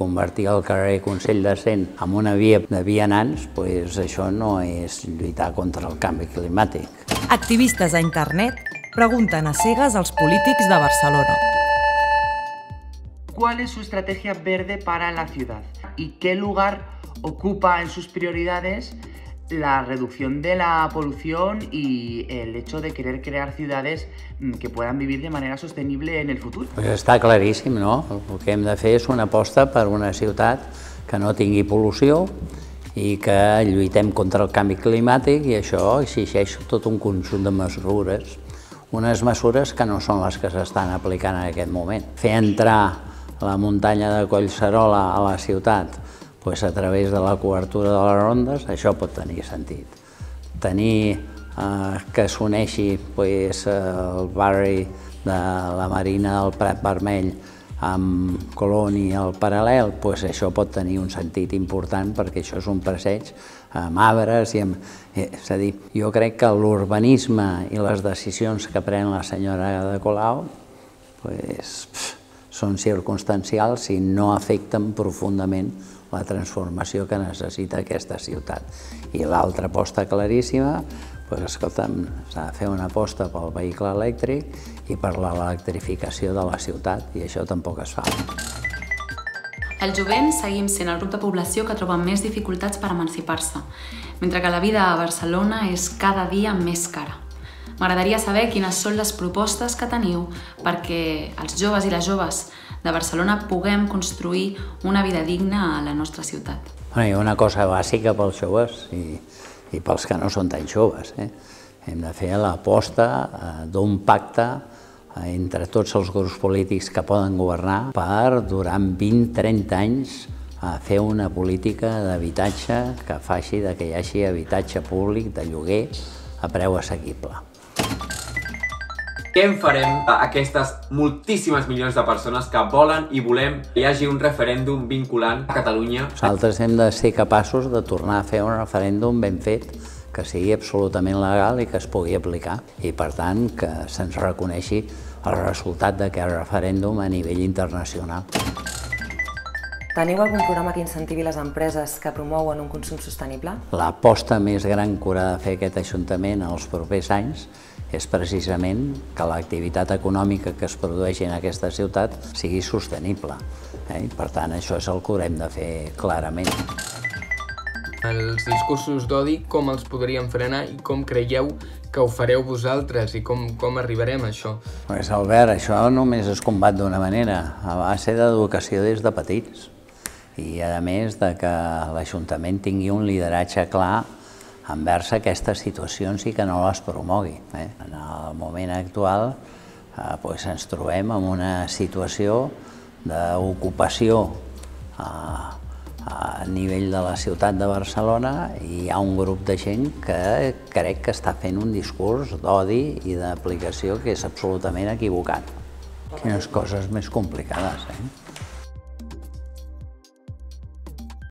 Convertir el carrer Consell de Cent en una via de vianants, pues això no és lluitar contra el canvi climàtic. Activistes a internet pregunten a cegues als polítics de Barcelona. ¿Cuál es su estrategia verde para la ciudad? ¿Y qué lugar ocupa en sus prioridades la reducción de la polución y el hecho de querer crear ciudades mm, que puedan vivir de manera sostenible en el futuro? Pues està claríssim, no? El que hem de fer és una aposta per una ciutat que no tingui pol·lució i que lluitem contra el canvi climàtic i això exigeix tot un conjunt de mesures, unes mesures que no són les que s'estan aplicant en aquest moment. Fer entrar la muntanya de Collserola a la ciutat pues, a través de la cobertura de les rondes, això pot tenir sentit. Tenir eh, que s'uneixi pues, el barri de la Marina del Prat Vermell amb Coloni al paral·lel, pues això pot tenir un sentit important perquè això és un passeig amb arbres i amb... Eh, és a dir, jo crec que l'urbanisme i les decisions que pren la senyora de Colau pues, pff, són circumstancials i no afecten profundament la transformació que necessita aquesta ciutat. I l'altra aposta claríssima, doncs, escolta'm, s'ha de fer una aposta pel vehicle elèctric i per l'electrificació de la ciutat, i això tampoc es fa. El jovent seguim sent el grup de població que troba més dificultats per emancipar-se, mentre que la vida a Barcelona és cada dia més cara. M'agradaria saber quines són les propostes que teniu perquè els joves i les joves de Barcelona puguem construir una vida digna a la nostra ciutat. Bueno, hi ha una cosa bàsica pels joves i, i pels que no són tan joves. Eh? Hem de fer l'aposta eh, d'un pacte eh, entre tots els grups polítics que poden governar per, durant 20-30 anys, a fer una política d'habitatge que faci de que hi hagi habitatge públic de lloguer a preu assequible. Què en farem a aquestes moltíssimes milions de persones que volen i volem que hi hagi un referèndum vinculant a Catalunya? Nosaltres hem de ser capaços de tornar a fer un referèndum ben fet, que sigui absolutament legal i que es pugui aplicar. I, per tant, que se'ns reconeixi el resultat d'aquest referèndum a nivell internacional. Teniu algun programa que incentivi les empreses que promouen un consum sostenible? L'aposta més gran que haurà de fer aquest Ajuntament els propers anys és precisament que l'activitat econòmica que es produeix en aquesta ciutat sigui sostenible. Eh? Per tant, això és el que haurem de fer clarament. Els discursos d'odi, com els podríem frenar i com creieu que ho fareu vosaltres i com, com arribarem a això? Pues, Albert, això només es combat d'una manera, a base d'educació des de petits. I, a més, de que l'Ajuntament tingui un lideratge clar envers aquestes situacions i que no les promogui. Eh? En el moment actual eh, pues ens trobem en una situació d'ocupació eh, a nivell de la ciutat de Barcelona i hi ha un grup de gent que crec que està fent un discurs d'odi i d'aplicació que és absolutament equivocat. Quines coses més complicades, eh?